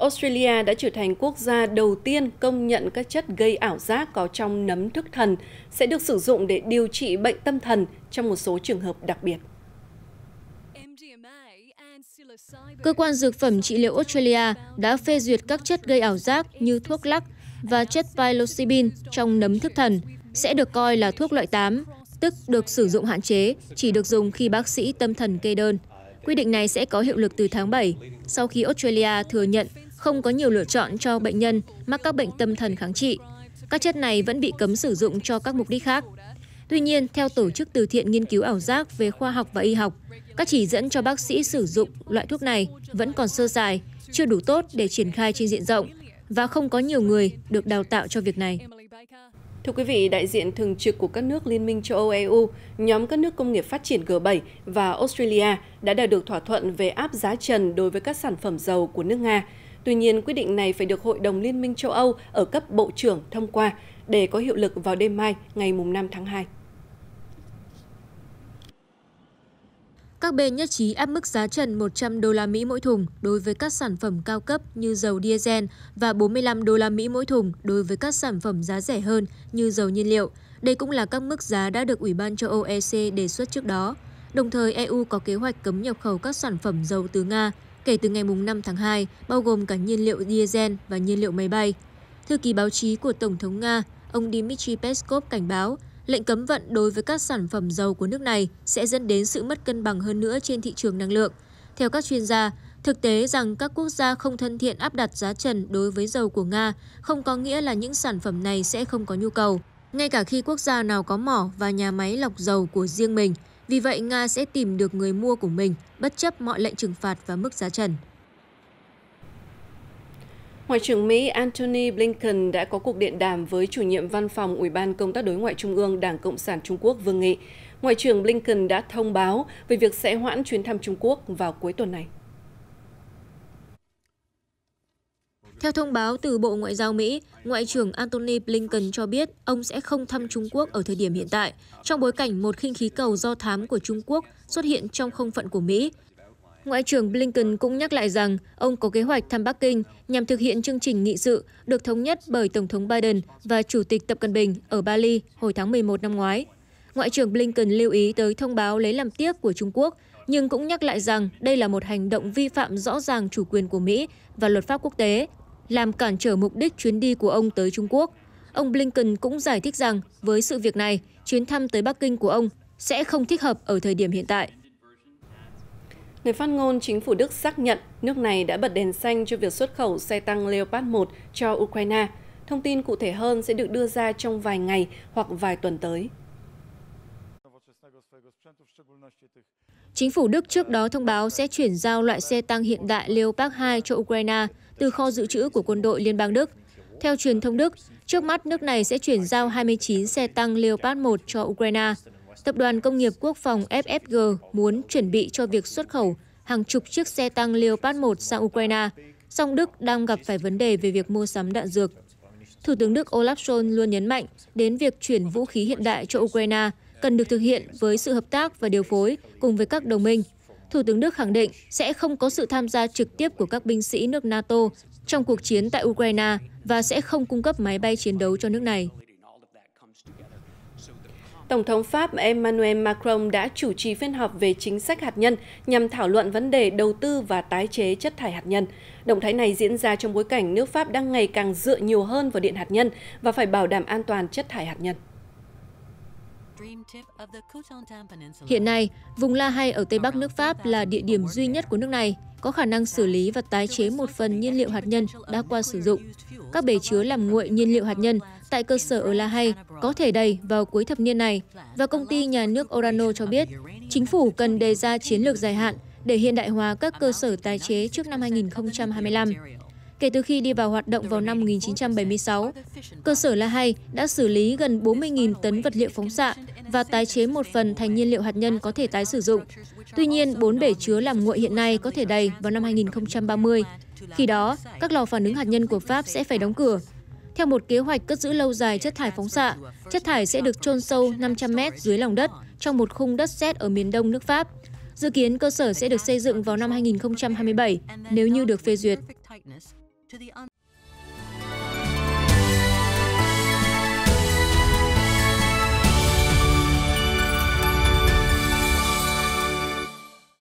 Australia đã trở thành quốc gia đầu tiên công nhận các chất gây ảo giác có trong nấm thức thần sẽ được sử dụng để điều trị bệnh tâm thần trong một số trường hợp đặc biệt. Cơ quan Dược phẩm Trị liệu Australia đã phê duyệt các chất gây ảo giác như thuốc lắc và chất psilocybin trong nấm thức thần sẽ được coi là thuốc loại 8, tức được sử dụng hạn chế, chỉ được dùng khi bác sĩ tâm thần kê đơn. Quy định này sẽ có hiệu lực từ tháng 7, sau khi Australia thừa nhận không có nhiều lựa chọn cho bệnh nhân mắc các bệnh tâm thần kháng trị. Các chất này vẫn bị cấm sử dụng cho các mục đích khác. Tuy nhiên, theo Tổ chức Từ thiện Nghiên cứu ảo giác về khoa học và y học, các chỉ dẫn cho bác sĩ sử dụng loại thuốc này vẫn còn sơ sài, chưa đủ tốt để triển khai trên diện rộng và không có nhiều người được đào tạo cho việc này. Thưa quý vị, đại diện thường trực của các nước Liên minh châu Âu EU, nhóm các nước công nghiệp phát triển G7 và Australia đã đạt được thỏa thuận về áp giá trần đối với các sản phẩm dầu của nước Nga. Tuy nhiên, quyết định này phải được Hội đồng Liên minh châu Âu ở cấp bộ trưởng thông qua để có hiệu lực vào đêm mai, ngày 5 tháng 2. Các bên nhất trí áp mức giá trần 100 đô la Mỹ mỗi thùng đối với các sản phẩm cao cấp như dầu diesel và 45 đô la Mỹ mỗi thùng đối với các sản phẩm giá rẻ hơn như dầu nhiên liệu. Đây cũng là các mức giá đã được Ủy ban châu Âu EC đề xuất trước đó. Đồng thời, EU có kế hoạch cấm nhập khẩu các sản phẩm dầu từ Nga kể từ ngày 5 tháng 2, bao gồm cả nhiên liệu diesel và nhiên liệu máy bay. Thư ký báo chí của Tổng thống Nga, ông Dmitry Peskov cảnh báo Lệnh cấm vận đối với các sản phẩm dầu của nước này sẽ dẫn đến sự mất cân bằng hơn nữa trên thị trường năng lượng. Theo các chuyên gia, thực tế rằng các quốc gia không thân thiện áp đặt giá trần đối với dầu của Nga không có nghĩa là những sản phẩm này sẽ không có nhu cầu, ngay cả khi quốc gia nào có mỏ và nhà máy lọc dầu của riêng mình. Vì vậy, Nga sẽ tìm được người mua của mình bất chấp mọi lệnh trừng phạt và mức giá trần. Ngoại trưởng Mỹ Antony Blinken đã có cuộc điện đàm với chủ nhiệm văn phòng Ủy ban Công tác Đối ngoại Trung ương Đảng Cộng sản Trung Quốc Vương Nghị. Ngoại trưởng Blinken đã thông báo về việc sẽ hoãn chuyến thăm Trung Quốc vào cuối tuần này. Theo thông báo từ Bộ Ngoại giao Mỹ, Ngoại trưởng Antony Blinken cho biết ông sẽ không thăm Trung Quốc ở thời điểm hiện tại, trong bối cảnh một khinh khí cầu do thám của Trung Quốc xuất hiện trong không phận của Mỹ Ngoại trưởng Blinken cũng nhắc lại rằng ông có kế hoạch thăm Bắc Kinh nhằm thực hiện chương trình nghị sự được thống nhất bởi Tổng thống Biden và Chủ tịch Tập Cận Bình ở Bali hồi tháng 11 năm ngoái. Ngoại trưởng Blinken lưu ý tới thông báo lấy làm tiếc của Trung Quốc, nhưng cũng nhắc lại rằng đây là một hành động vi phạm rõ ràng chủ quyền của Mỹ và luật pháp quốc tế, làm cản trở mục đích chuyến đi của ông tới Trung Quốc. Ông Blinken cũng giải thích rằng với sự việc này, chuyến thăm tới Bắc Kinh của ông sẽ không thích hợp ở thời điểm hiện tại. Người phát ngôn chính phủ Đức xác nhận nước này đã bật đèn xanh cho việc xuất khẩu xe tăng Leopard 1 cho Ukraine. Thông tin cụ thể hơn sẽ được đưa ra trong vài ngày hoặc vài tuần tới. Chính phủ Đức trước đó thông báo sẽ chuyển giao loại xe tăng hiện đại Leopard 2 cho Ukraine từ kho dự trữ của quân đội Liên bang Đức. Theo truyền thông Đức, trước mắt nước này sẽ chuyển giao 29 xe tăng Leopard 1 cho Ukraine. Tập đoàn Công nghiệp Quốc phòng FFG muốn chuẩn bị cho việc xuất khẩu hàng chục chiếc xe tăng Leopard 1 sang Ukraine, song Đức đang gặp phải vấn đề về việc mua sắm đạn dược. Thủ tướng Đức Olaf Scholz luôn nhấn mạnh đến việc chuyển vũ khí hiện đại cho Ukraine cần được thực hiện với sự hợp tác và điều phối cùng với các đồng minh. Thủ tướng Đức khẳng định sẽ không có sự tham gia trực tiếp của các binh sĩ nước NATO trong cuộc chiến tại Ukraine và sẽ không cung cấp máy bay chiến đấu cho nước này. Tổng thống Pháp Emmanuel Macron đã chủ trì phiên họp về chính sách hạt nhân nhằm thảo luận vấn đề đầu tư và tái chế chất thải hạt nhân. Động thái này diễn ra trong bối cảnh nước Pháp đang ngày càng dựa nhiều hơn vào điện hạt nhân và phải bảo đảm an toàn chất thải hạt nhân. Hiện nay, vùng La Hay ở Tây Bắc nước Pháp là địa điểm duy nhất của nước này có khả năng xử lý và tái chế một phần nhiên liệu hạt nhân đã qua sử dụng. Các bể chứa làm nguội nhiên liệu hạt nhân tại cơ sở ở La Hay có thể đầy vào cuối thập niên này và công ty nhà nước Orano cho biết chính phủ cần đề ra chiến lược dài hạn để hiện đại hóa các cơ sở tái chế trước năm 2025. Kể từ khi đi vào hoạt động vào năm 1976, cơ sở La Hay đã xử lý gần 40.000 tấn vật liệu phóng xạ và tái chế một phần thành nhiên liệu hạt nhân có thể tái sử dụng. Tuy nhiên, bốn bể chứa làm nguội hiện nay có thể đầy vào năm 2030. Khi đó, các lò phản ứng hạt nhân của Pháp sẽ phải đóng cửa. Theo một kế hoạch cất giữ lâu dài chất thải phóng xạ, chất thải sẽ được chôn sâu 500 mét dưới lòng đất trong một khung đất sét ở miền đông nước Pháp. Dự kiến cơ sở sẽ được xây dựng vào năm 2027 nếu như được phê duyệt.